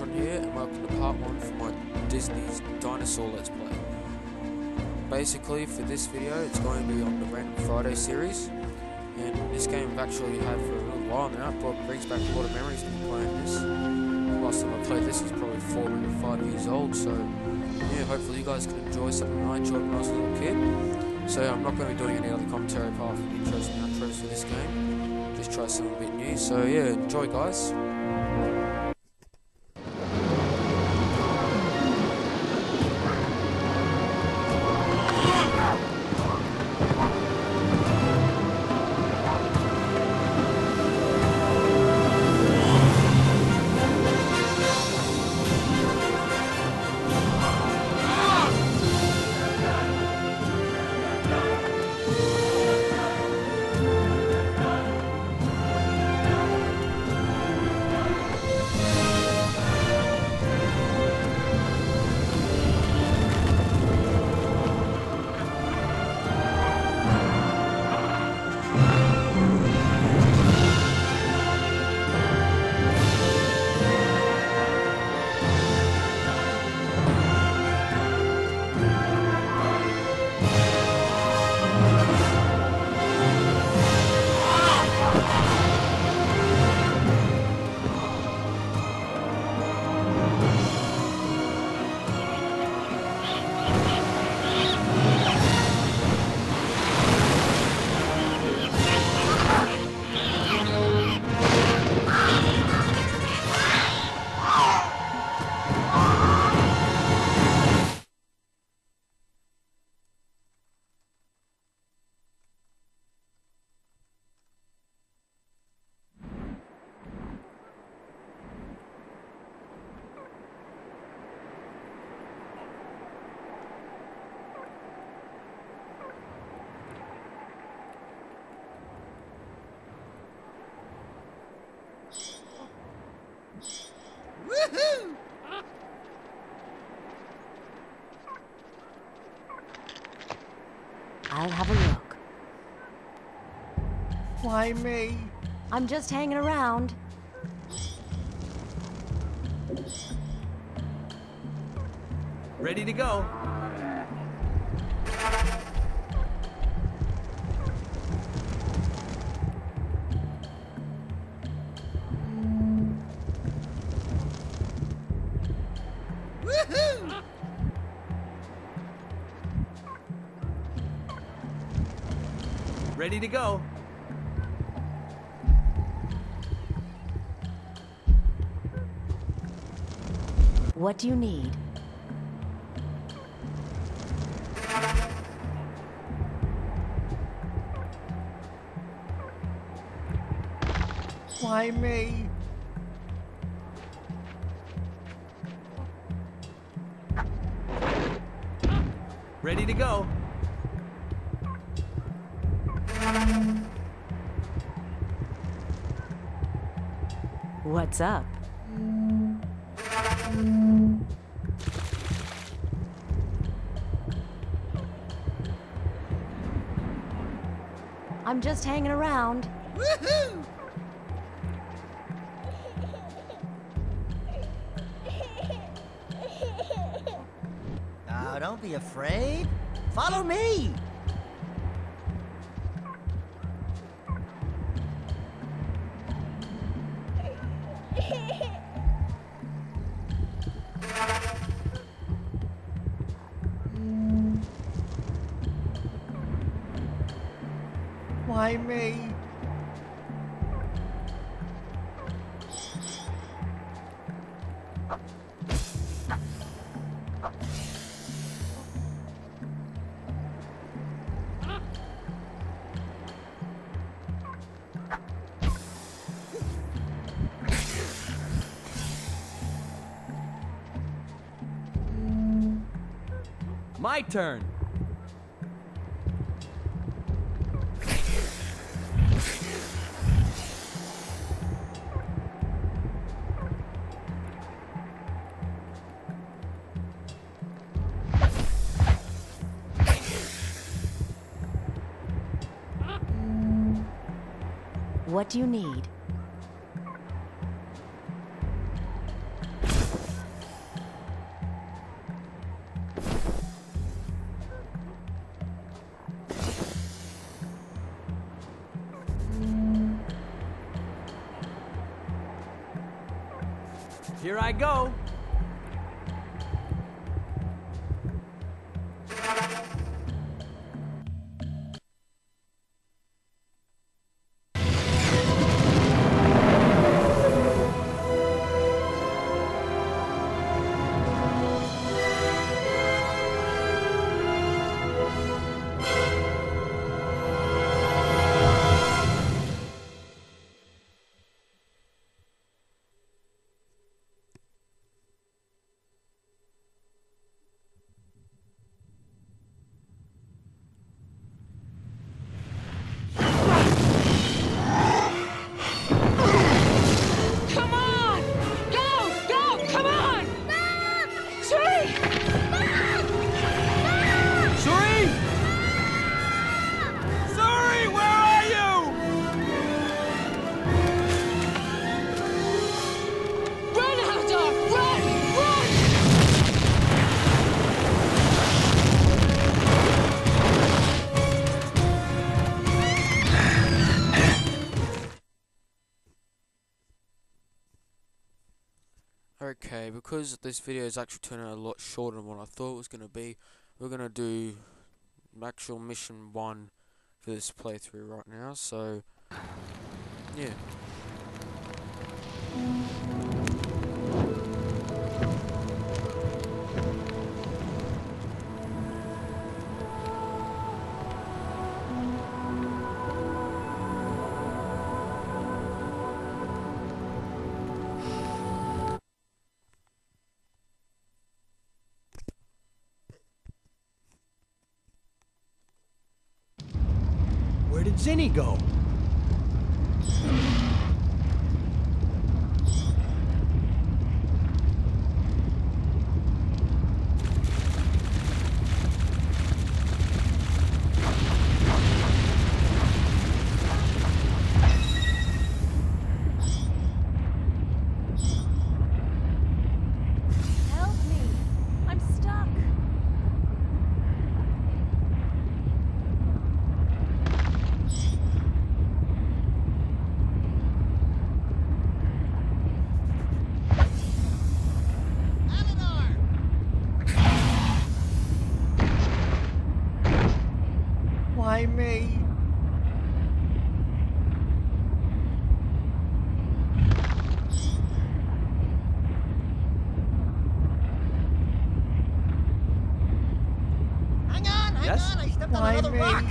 Here, and welcome to part 1 for my Disney's Dinosaur Let's Play. Basically, for this video, it's going to be on the Random Friday series, and this game I've actually had for a little while now, brought, brings back a lot of memories playing this. Last time I played this is probably 4 or 5 years old, so yeah, hopefully you guys can enjoy something I enjoyed when I was a little kid. So I'm not going to be doing any other commentary apart from intros and outros for this game. Just try something a bit new, so yeah, enjoy guys. Have a look. Why me? I'm just hanging around. Ready to go. Ready to go. What do you need? Why me? Ready to go. What's up? I'm just hanging around. Oh, don't be afraid. Follow me. My turn. What do you need? Because this video is actually turning out a lot shorter than what I thought it was going to be, we're going to do actual mission 1 for this playthrough right now, so, yeah. Did Zini go? Help me! I'm stuck! Eleanor! Why me? Hang on, hang Yes? on, I stepped on another me? rock.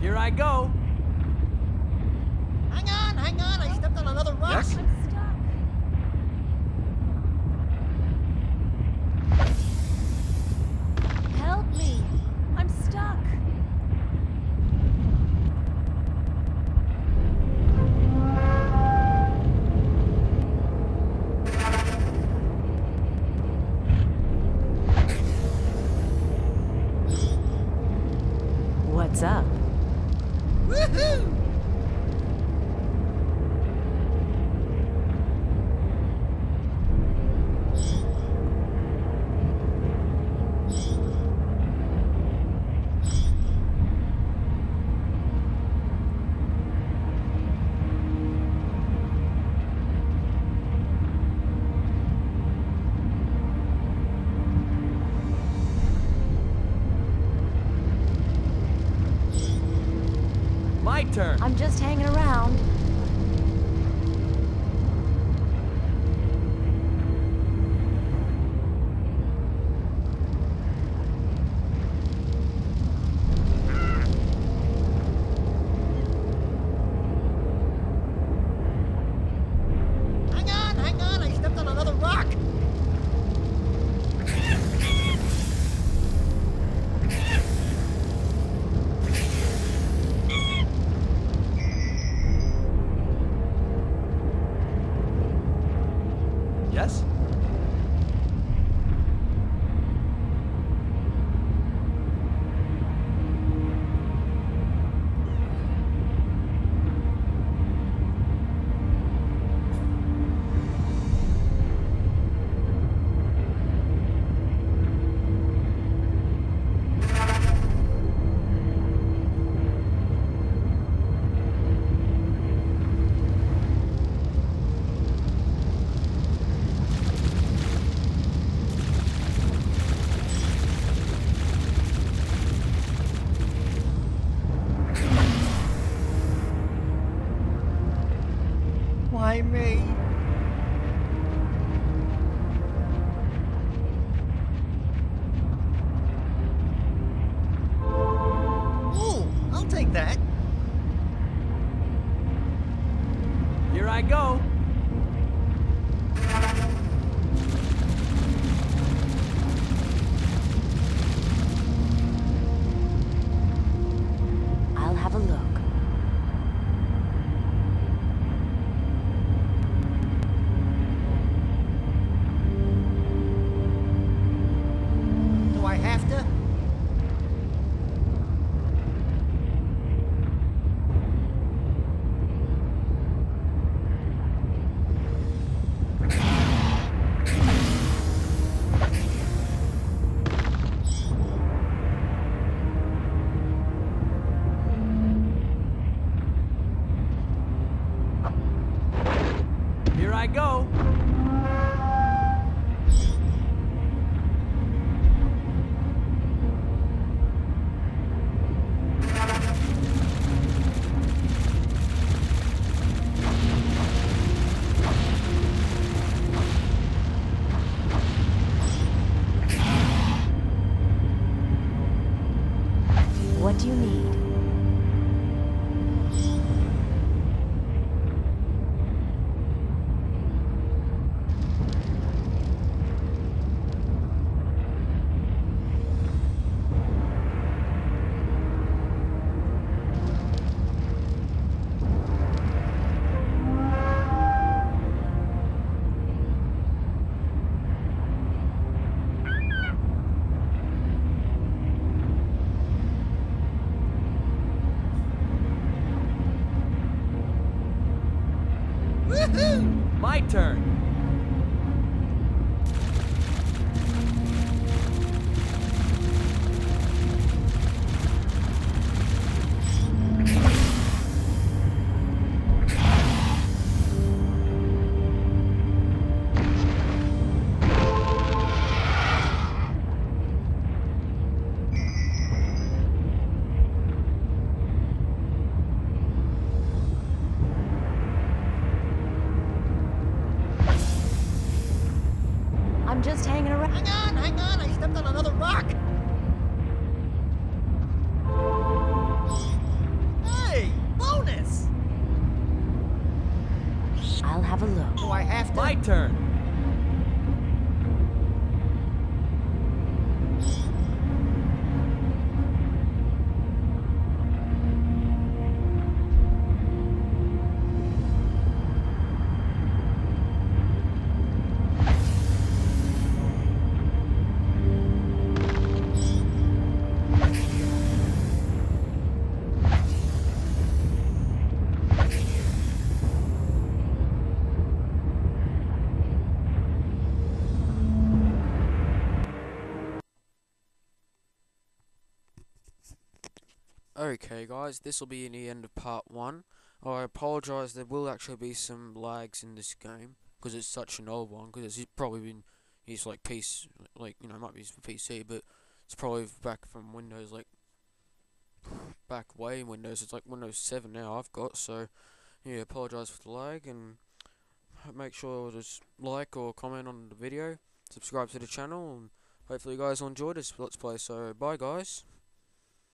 Here I go. Hang on, hang on, I stepped on another rock. Yes? I'm stuck! Help me! What's up? Turn. I'm just hanging around. Why me? I'm just hanging around. Hang on, hang on, I stepped on another rock. Hey, bonus! I'll have a look. Do I have to? My turn. Okay, guys, this will be in the end of part one. I apologise. There will actually be some lags in this game because it's such an old one. Because it's probably been used like PC, like you know, it might be for PC, but it's probably back from Windows, like back way in Windows. It's like Windows 7 now. I've got so yeah. Apologise for the lag and make sure to like or comment on the video, subscribe to the channel, and hopefully you guys will enjoy this let's play. So bye, guys.